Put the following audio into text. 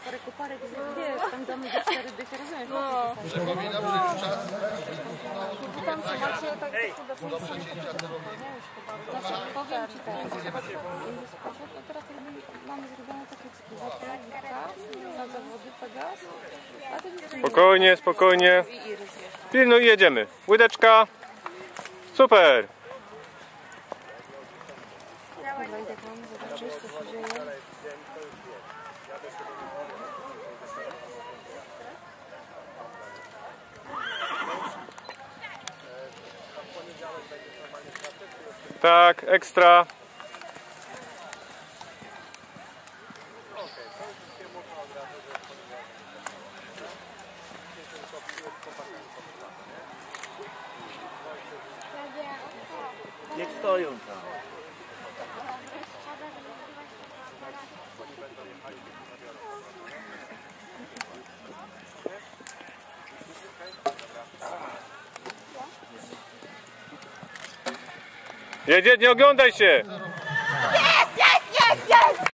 tam parę koparek, wiesz, tam domy za cztery dychy, rozumiesz? No. Przypominam, że już czas tam co macie, tak chyba są Znaczy, powiem Ci tak, no teraz mamy zrobione takie cykiwaty, na zawody Pegas, Spokojnie, spokojnie. i. Pilnuj jedziemy. Łydeczka. Super. Dobra, idę tam zobaczyć, co się dzieje. Tak, ekstra. Niech stoją tam. Jedzie, nie oglądaj się!